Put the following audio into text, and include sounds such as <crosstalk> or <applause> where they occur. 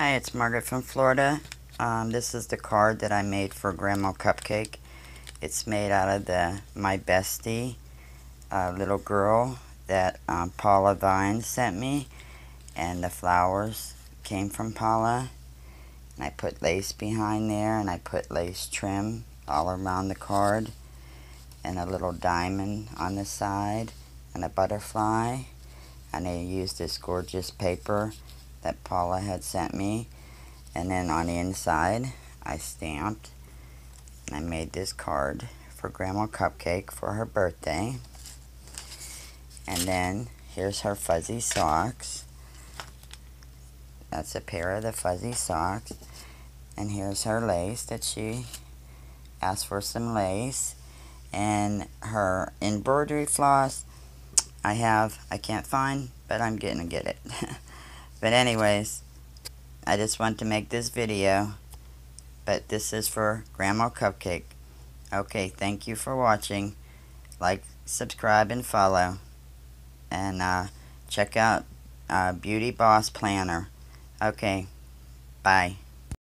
Hi, it's Margaret from Florida. Um, this is the card that I made for Grandma Cupcake. It's made out of the My Bestie uh, little girl that um, Paula Vine sent me. And the flowers came from Paula. And I put lace behind there and I put lace trim all around the card. And a little diamond on the side and a butterfly. And I used this gorgeous paper that Paula had sent me. And then on the inside, I stamped and I made this card for Grandma Cupcake for her birthday. And then here's her fuzzy socks. That's a pair of the fuzzy socks. And here's her lace that she asked for some lace. And her embroidery floss I have, I can't find, but I'm going to get it. <laughs> But anyways, I just want to make this video. But this is for Grandma Cupcake. Okay, thank you for watching. Like, subscribe, and follow. And uh, check out uh, Beauty Boss Planner. Okay, bye.